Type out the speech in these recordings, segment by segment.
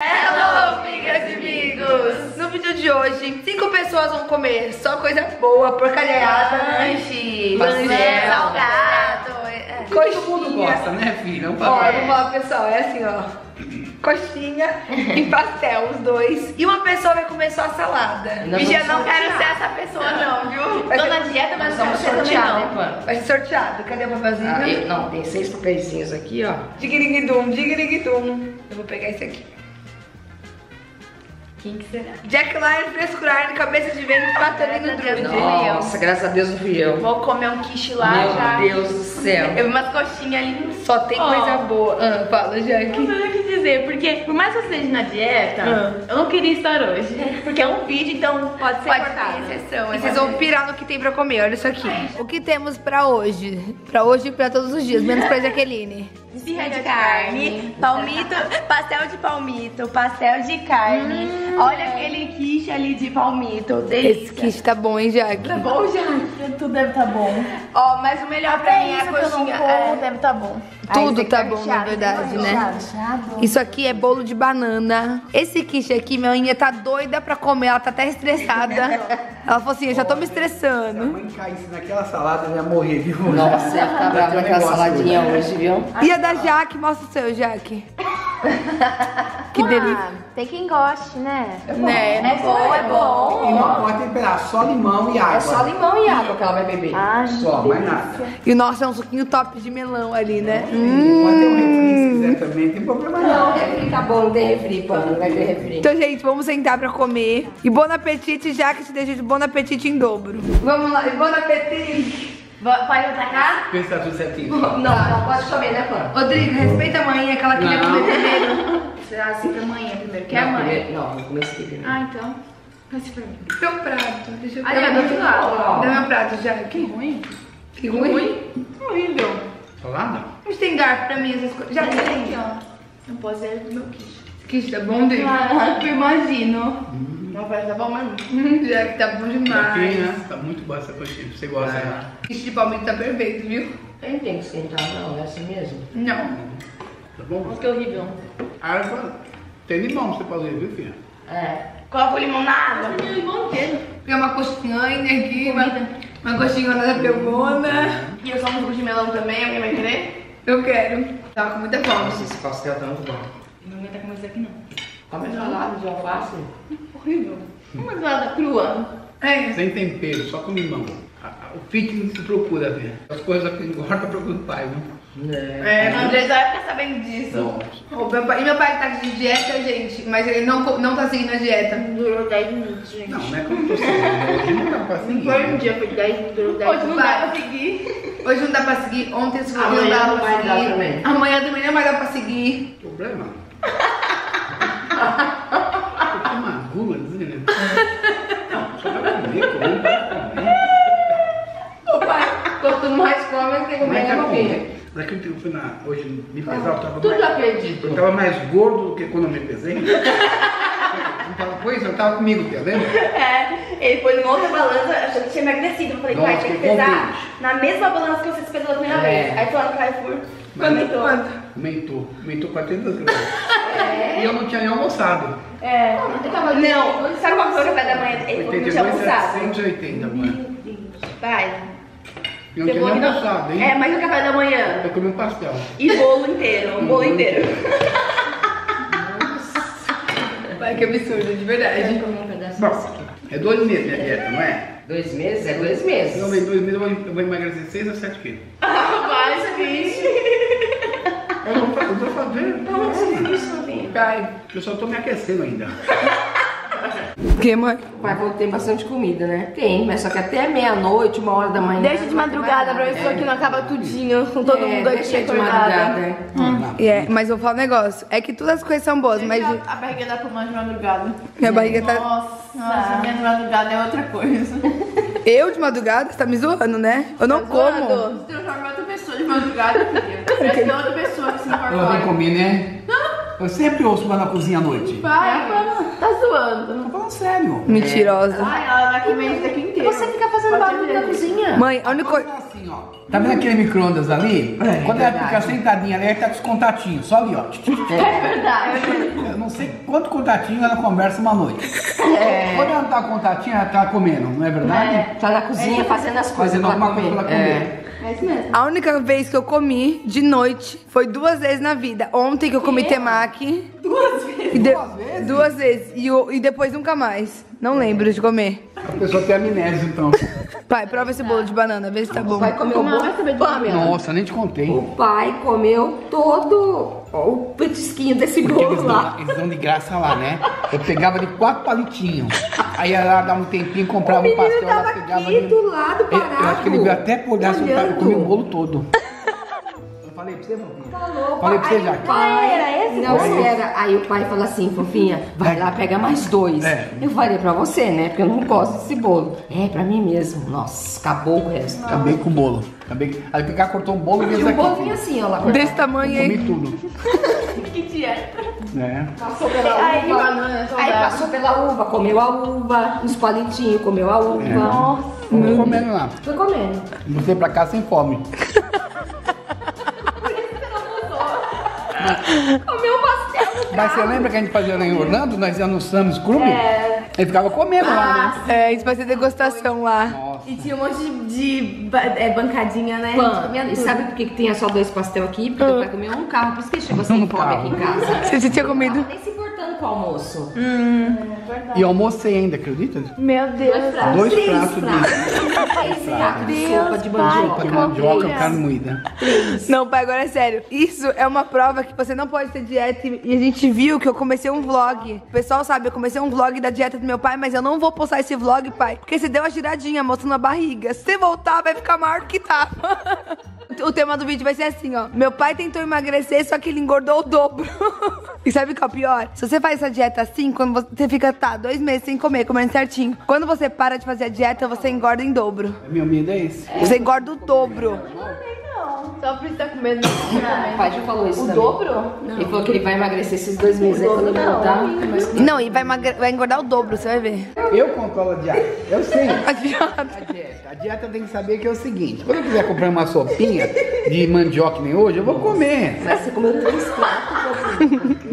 Hello, amigas e amigos! No vídeo de hoje, cinco pessoas vão comer só coisa boa, porcalhada, Lanche, lanche, pastel. salgado, é, Todo mundo coxinha. gosta, né, filha? Ó, vamos lá, pessoal, é assim, ó. Coxinha e pastel, os dois. E uma pessoa vai comer só a salada. Ainda E já não quero sortear. ser essa pessoa, não, viu? Vai Tô ser- na dieta, mas não vamos quero sortear, né, não. Vai ser sorteado. Cadê o papelzinho? Ah, eu- não, tem seis papeizinhos aqui, ó. Digue-digue-dum, digue-digue-dum. Eu vou pegar esse aqui. Quem que será? Jack Lyon, frescurar, cabeça de vento, patolino drude. Nossa, graças a Deus não fui eu. Vou comer um quiche lá Meu já. Deus do céu. Eu vi umas coxinhas ali. Só tem Ó. coisa boa. Ah, fala, Jack. Não sei o que dizer, porque por mais que eu esteja na dieta, Ah. eu não queria estar hoje. Porque é um vídeo, então pode ser Pode cortado. ter exceção. E vocês vão pirar no que tem pra comer, olha isso aqui. O que temos pra hoje? Pra hoje e pra todos os dias, menos pra Jaqueline. Esfirra de carne, palmito, pastel de palmito, pastel de carne. Olha aquele quiche ali de palmito, Esse delícia. quiche tá bom, hein, Jack? Tá bom, já? Tudo deve tá bom. Ó, mas o melhor pra mim é a coxinha. É, deve tá bom. Tudo tá bom, na verdade, né? Isso aqui é bolo de banana. Esse quiche aqui, minha unha tá doida pra comer, ela tá até estressada. Ela falou assim, eu já tô me Se a estressando. mãe caísse naquela salada, eu ia morrer, viu? Nossa, ia ficar brava naquela saladinha hoje. viu? E a da Jaque, mostra o seu, Jaque. Que delícia. Ah, tem quem goste, né? Né? É bom, é bom. E não pode temperar, só limão e água. É só limão e água que ela vai beber. Ai, Só, mais nada. E o nosso é um suquinho top de melão ali, né? Pode ter um refri se quiser também, não tem problema não. Não, refri tá bom, não tem refri, pano, não vai ter refri. Então, gente, vamos sentar pra comer. E bom apetite, já que te desejo bom apetite em dobro. Vamos lá, e bom apetite. Pode atacar? Vê se tá tudo certinho. Não, não pode comer, né, pano? Rodrigo, respeita a mãe, aquela que queria Não. comer primeiro. Será assim pra amanhã primeiro? Quer não, mãe? primeiro- Não, vou comer esse aqui primeiro. Ah, então. Passe pra mim. Teu prato, deixa eu Ali, ó, do outro lado. Dá meu prato, já. Que ruim. Que ruim? Horrível. Salada? Mas tem garfo pra mim, essas coisas. Já Aqui, tem. ó. Não posso ver do meu quiche. Que tá bom, Rodrigo? Caraca, eu imagino. Não vai tá bom, mas Hum, Já que tá bom Aqui, demais. né? Tá muito boa essa coxinha. Você gosta, né? Esse de palmito tá perfeito, viu? Tem, tem que esquentar, não, é assim mesmo. Não. Tá bom? Nossa, que horrível. Água. Tem limão pra você fazer, viu, filha? É. Coloca o limão na água. limão inteiro. Tem uma coxinha aqui, uma, uma coxinha da pegona. E eu só um suco de melão também, alguém vai querer? Eu quero. Tava com muita fome. Nossa, esse pastel tá muito bom. Não vai estar com isso aqui não. Come salada de alface. Horrível. Uma salada crua. É. Sem tempero, só com limão. O fitness se procura ver. As coisas que engorda procura o pai, viu? É. É, O André já vai ficar sabendo disso. O meu pai, e meu pai tá de dieta, gente, mas ele não, não tá seguindo a dieta. Durou 10 minutos, gente. Não, não é como você. Hoje não dá pra seguir. Foi um dia, foi 10 minutos, durou 10 Hoje minutos. não dá pra seguir. Hoje não dá pra seguir, ontem esse não dá não pra seguir. Amanhã também não vai dar pra seguir. Problema. Uma gula, né? Só vai comer, comer, comer. Ô pai, quanto mais come, tem que é comer que comer? comer. Daquele que eu fui na, hoje me pesar, eu tava Tudo mais, acredito. eu tava mais gordo do que quando eu me pesei. Tava, pois, eu tava comigo, tá lembra? É, ele foi numa outra balança, achando que tinha emagrecido. Eu falei, Nossa, pai, tinha que que pesar na mesma balança que você se pesou da primeira É. vez. Aí foi lá no Carrefour, comentou. Quanto? Aumentou, aumentou 400 gramas. E eu não tinha nem almoçado. É. Não, sabe qual foi o café da manhã? Ele falou que não tinha 82, almoçado. 780, mano. Vai. Eu não tinha nem almoçado, hein? É, mas o café da manhã. Eu comi um pastel. E bolo inteiro, um bolo inteiro. Vai, que absurdo, de verdade. comer um pedaço Bom, aqui. é dois meses minha dieta, não é? Dois meses? É dois meses. Então, em dois meses eu vou, eu vou emagrecer 6 a 7 quilos. Vai, sim. Eu vou, fa- eu só tô me aquecendo ainda. O que, mãe? Pai, vou ter bastante comida, né? Tem, mas só que até meia-noite, uma hora da manhã. Deixa de madrugada pra ver se aqui não acaba tudinho, com todo é, mundo aqui deixa de madrugada. É, mas eu vou falar um negócio. É que todas as coisas são boas, mas A barriga dá pra mais de madrugada. minha barriga tá. Nossa, minha madrugada é outra coisa. Eu de madrugada? Você tá me zoando, né? Eu não como. Se transforma em outra pessoa de madrugada, filha. Parece que é outra pessoa que se Ela vem comer, né? Eu sempre ouço lá na cozinha à noite. Vai, tá zoando. Tô falando sério. Mentirosa. Ai, ela vai comer isso daqui inteiro. Você fica fazendo Pode barulho na cozinha. Mãe, a única Coisa ó. Tá vendo aquele micro-ondas ali? É, Quando ela fica sentadinha ali, ela tá com os contatinhos, só ali, ó. É verdade. Eu não sei quanto contatinho ela conversa uma noite. É. Quando ela não tá com contatinho, ela tá comendo, não é verdade? Tá na cozinha fazendo as coisas Fazendo alguma coisa comer. pra comer. É. É isso mesmo. A única vez que eu comi de noite foi duas vezes na vida. Ontem que eu comi temaki. Duas vezes. De- Duas vezes? Duas vezes. E, o- e depois nunca mais. Não lembro de comer. A pessoa tem amnésia, então. Pai, prova esse bolo de banana, vê se tá bom. O pai comeu Não, vai saber de Nossa, nem te contei. O pai comeu todo o petisquinho desse Porque eles bolo dão, lá. eles dão de graça lá, né? Eu pegava de quatro palitinhos. Aí ela dava um tempinho, comprava um pastel, ela tava pegava aqui de- do lado Eu, eu acho que ele veio parado, até por dar eu olhando. comi o bolo todo. Falei pra você, Fofinha? Falei pra você já. Pai, era esse Não, bolo? era. Aí o pai falou assim, fofinha, vai lá, pega mais dois. É. Eu falei pra você, né? Porque eu não gosto desse bolo. É, pra mim mesmo. Nossa, acabou o resto. Acabei com o bolo. Acabei... Aí pegar, cortou um bolo e fez Tinha um aqui. bolinho assim, ó lá. Desse tamanho Comi aí. tudo. Que dieta. né? Passou pela Aí, uva. banana, Aí passou pela uva, comeu a uva, os palitinhos, comeu a uva. Nossa. Vamos comendo lá. Foi comendo. Voltei pra casa sem fome. Comeu um pastel. Mas você lembra que a gente fazia lá em Orlando? Nós íamos no Sam's Club? Ele ficava comendo lá, né? É, isso vai ser degustação lá. Nossa. E tinha um monte de, de ba- é, bancadinha, né? Pã. Comia E tudo. sabe por que que tinha só dois pastel aqui? Porque o pai comeu um carro, por isso que ele chegou sem Um fome carro. aqui em casa. Você, tinha comido? Nem se com o almoço. E eu almocei ainda, acredita? Meu Deus. Dois Três pratos de Três pratos de sopa de mandioca. sopa de mandioca, carne moída. Não, pai, agora é sério. Isso é uma prova que você não pode ter dieta. E a gente viu que eu comecei um vlog. O pessoal sabe, eu comecei um vlog da dieta do meu pai, mas eu não vou postar esse vlog, pai. Porque você deu uma giradinha mostrando a barriga. Se você voltar, vai ficar maior do que tava. O tema do vídeo vai ser assim, ó. Meu pai tentou emagrecer, só que ele engordou o dobro. e sabe o que é o pior? Se você faz essa dieta assim, quando você fica, tá, dois meses sem comer, comendo certinho. Quando você para de fazer a dieta, você engorda em dobro. Meu medo é esse. Você engorda o dobro. Só por estar comendo. O pai já falou isso O também. dobro? Ele falou que ele vai emagrecer esses dois meses. Aí quando ele voltar, mas... Não, e vai, emagre- vai engordar o dobro, você vai ver. Eu controlo a dieta. Eu sei. A dieta. A dieta tem que saber que é o seguinte: quando eu quiser comprar uma sopinha de mandioca que nem hoje, eu vou comer. Mas você comeu três pratos,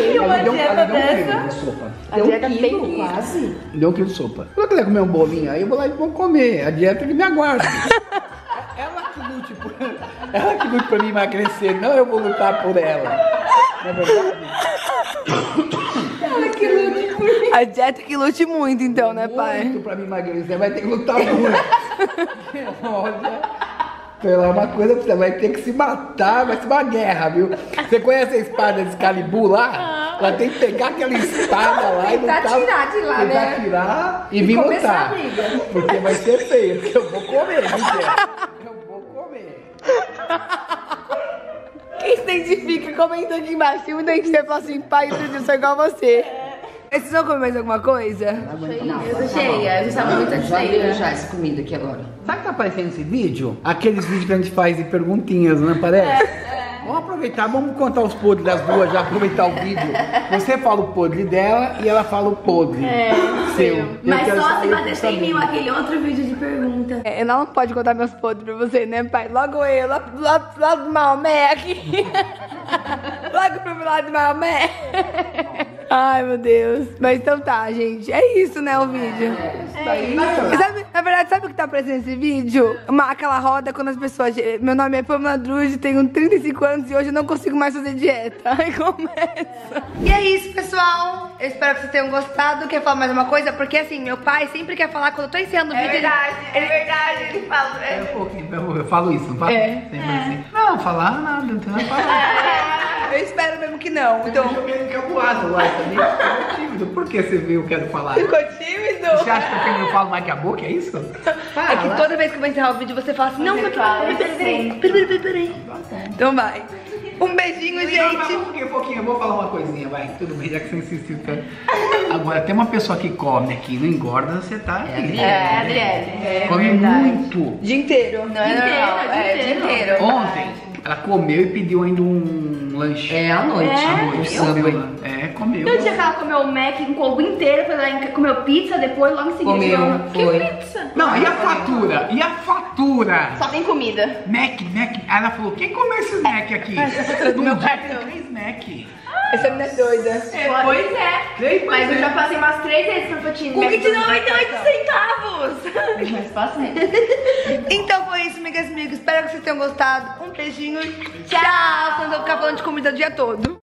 E uma Ela deu, dieta ela deu um dessa? quilo de sopa. Deu dieta um bem quilo, quilo. quase. Deu um quilo de sopa. Quando eu quiser comer um bolinho, aí eu vou lá e vou comer. A dieta que me aguarda. ela que lute pra mim emagrecer, não eu vou lutar por ela. Não é verdade? A dieta que lute muito, então, né, pai? Muito pra me emagrecer, vai ter que lutar muito. Olha, pela uma coisa, você vai ter que se matar, vai ser uma guerra, viu? Você conhece a espada de Excalibur lá? Ela tem que pegar aquela espada lá e Tentar lutar. tirar de lá, tentar né? tirar e, vir começar lutar. a briga. Porque vai ser feio, porque eu vou comer, viu, Zé? Eu. Quem se identifica, comenta aqui embaixo. Tem muita gente que fala assim, pai, eu sou igual a você. Vocês vão comer mais alguma coisa? Eu tô cheia, eu estava muito Já cheia. já essa comida aqui agora. Sabe o que tá aparecendo esse vídeo? Aqueles vídeos que a gente faz de perguntinhas, não aparece? Vamos aproveitar, vamos contar os podres das duas, já aproveitar o vídeo. Você fala o podre dela e ela fala o podre seu. Eu Mas só se bater 100 mil aquele outro vídeo de pergunta. É, ela não pode contar meus podres pra você, né, pai? Logo eu, lá, lá, lá do Maomé aqui. Logo pro lado do Maomé. Ai, meu Deus. Mas então tá, gente. É isso, né, o vídeo. E sabe, na verdade, sabe o que tá aparecendo nesse vídeo? Uma, aquela roda quando as pessoas. Meu nome é Pamela Drude, tenho 35 anos e hoje eu não consigo mais fazer dieta. Aí começa. E é isso, pessoal. Eu espero que vocês tenham gostado. Quer falar mais uma coisa? Porque assim, meu pai sempre quer falar quando eu tô encerrando o vídeo. ele- é verdade, ele fala. É um pouquinho, eu, eu falo isso, não falo? É. Sempre assim. Não, falar nada, não tem nada pra falar. Eu espero mesmo que não. Então. Eu meio que eu lado lá também. Ficou tímido. Por que você viu eu quero falar? Ficou tímido? Você acha que eu falo mais que a boca? É isso? É que toda vez que eu vou encerrar o vídeo, você fala assim, não, Você mas fala peraí, peraí, peraí, peraí, peraí, peraí. Então vai. Um beijinho, Não, gente. mas um pouquinho, um pouquinho, eu vou falar uma coisinha, vai. Tudo bem, já que você insistiu tanto. Agora, tem uma pessoa que come aqui, não engorda, você tá. É, É, Adriele. come muito. Dia inteiro. Não é normal, é dia inteiro. Ontem, ela comeu e pediu ainda um lanche. É à noite. À noite, samba. É, comeu. No dia que ela comeu o Mac com combo inteiro, lá em comeu pizza depois, logo em seguida. Comeu, ela- foi. Que pizza? Não, e a fatura? E a fatura? Só tem comida. Mac, Mac. Aí ela falou, quem comeu esses Mac aqui? do meu Um cartão. três Mac. Essa menina é doida. É, pois é. Três, Mas eu é. já passei umas três vezes por fatinha. Com 29,98 centavos. Mas passei. Então foi isso, amigas e amigos. Espero que vocês tenham gostado. Um beijinho. Tchau. Quando eu ficar falando de comida o dia todo.